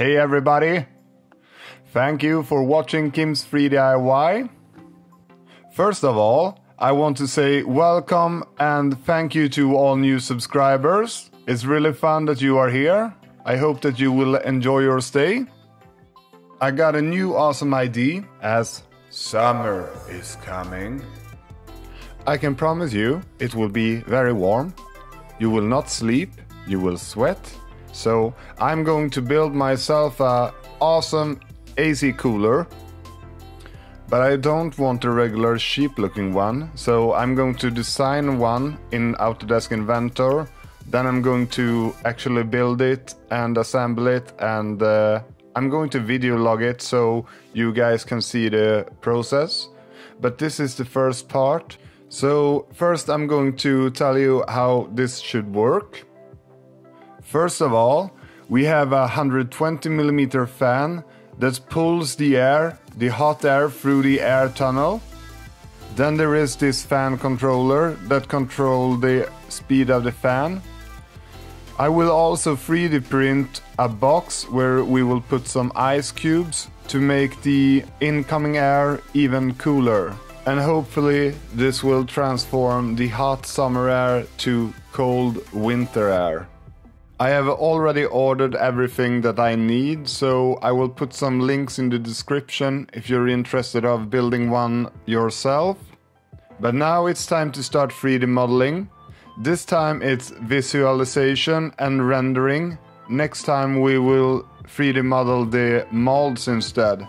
Hey everybody! Thank you for watching Kim's 3 DIY. First of all, I want to say welcome and thank you to all new subscribers. It's really fun that you are here. I hope that you will enjoy your stay. I got a new awesome ID as summer is coming. I can promise you it will be very warm. You will not sleep, you will sweat. So I'm going to build myself a awesome AC cooler. But I don't want a regular sheep looking one, so I'm going to design one in Autodesk Inventor. Then I'm going to actually build it and assemble it and uh, I'm going to video log it so you guys can see the process. But this is the first part. So first I'm going to tell you how this should work. First of all, we have a 120 millimeter fan that pulls the air, the hot air through the air tunnel. Then there is this fan controller that control the speed of the fan. I will also 3D print a box where we will put some ice cubes to make the incoming air even cooler. And hopefully this will transform the hot summer air to cold winter air. I have already ordered everything that I need, so I will put some links in the description if you're interested of building one yourself. But now it's time to start 3D modeling. This time it's visualization and rendering. Next time we will 3D model the molds instead.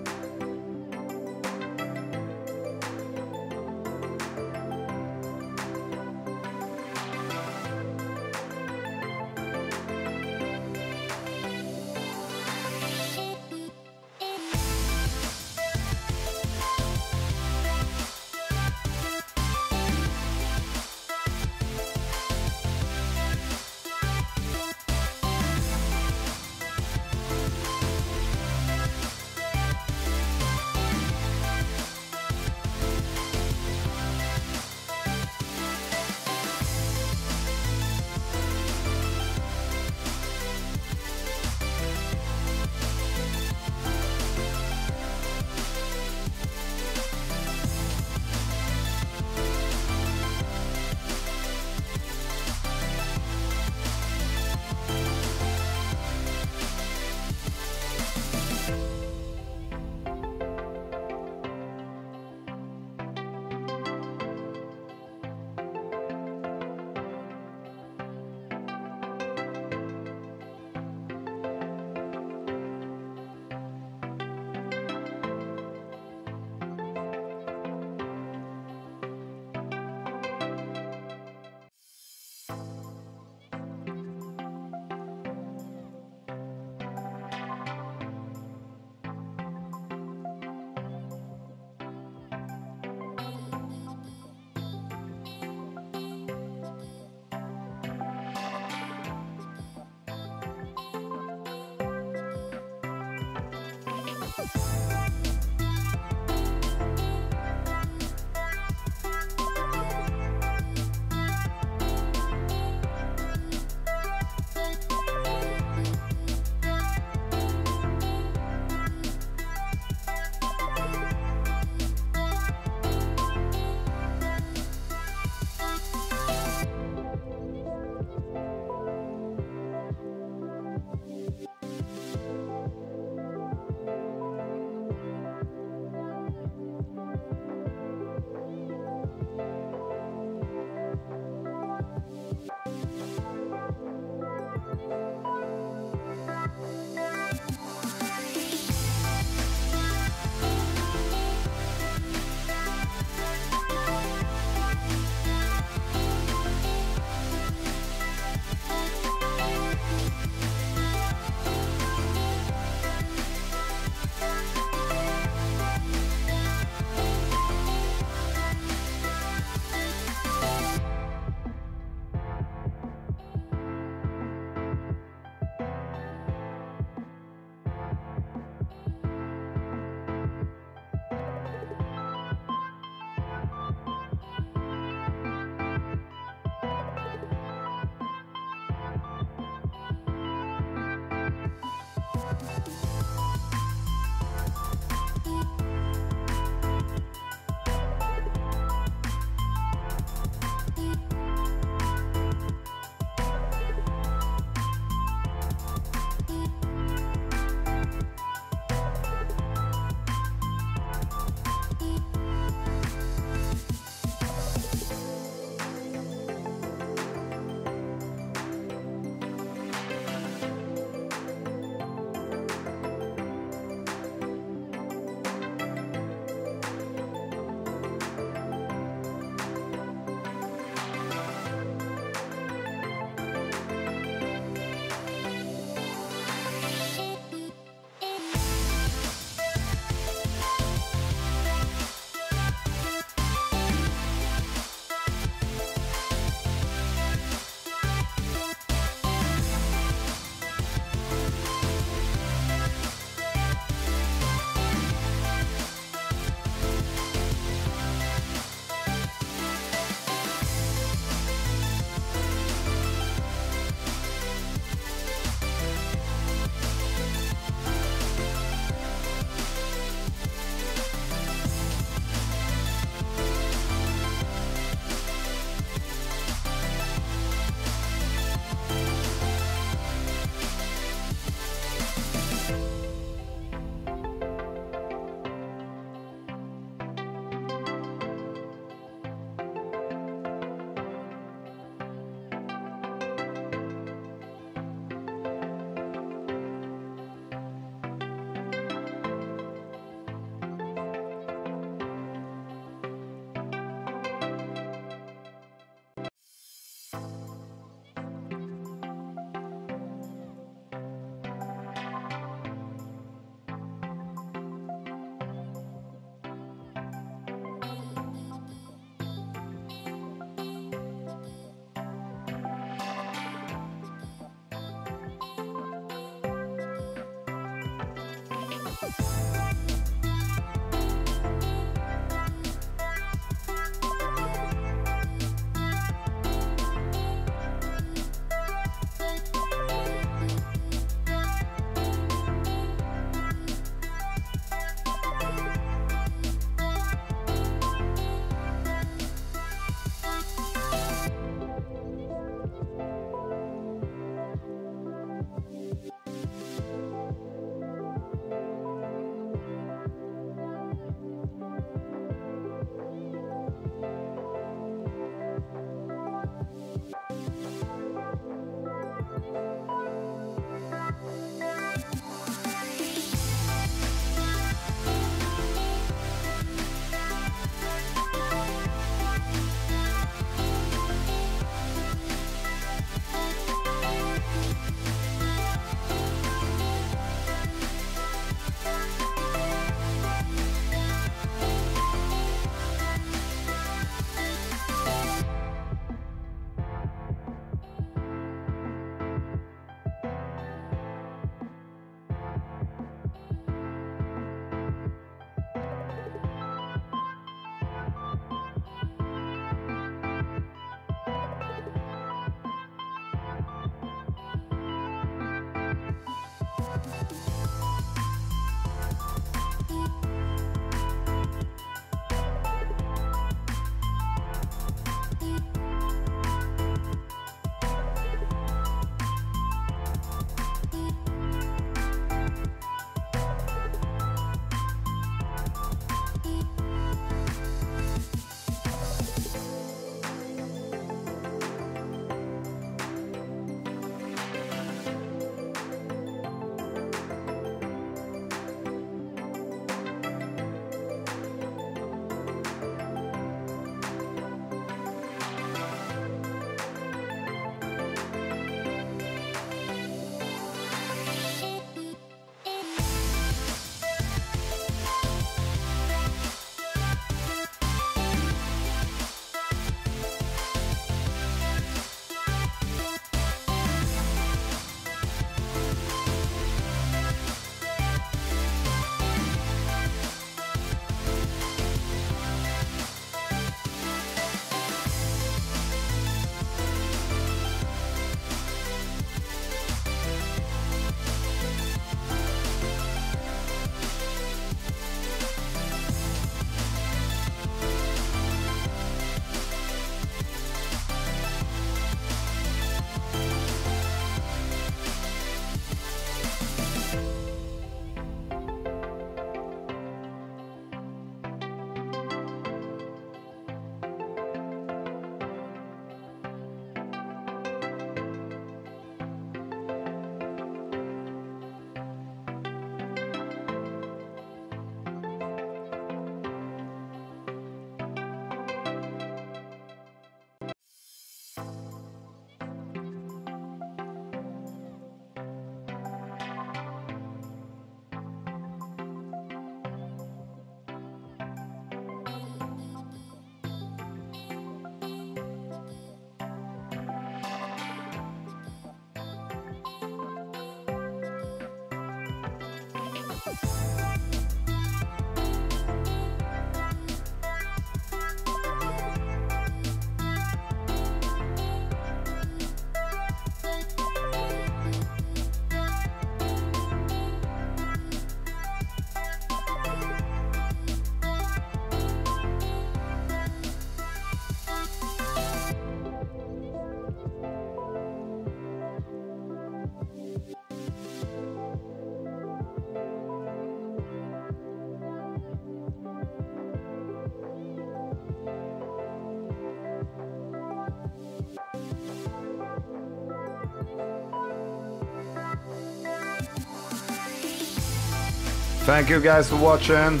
Thank you guys for watching.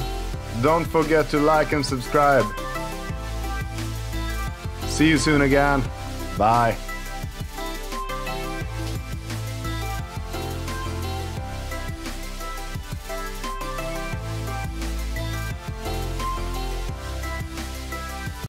Don't forget to like and subscribe. See you soon again. Bye.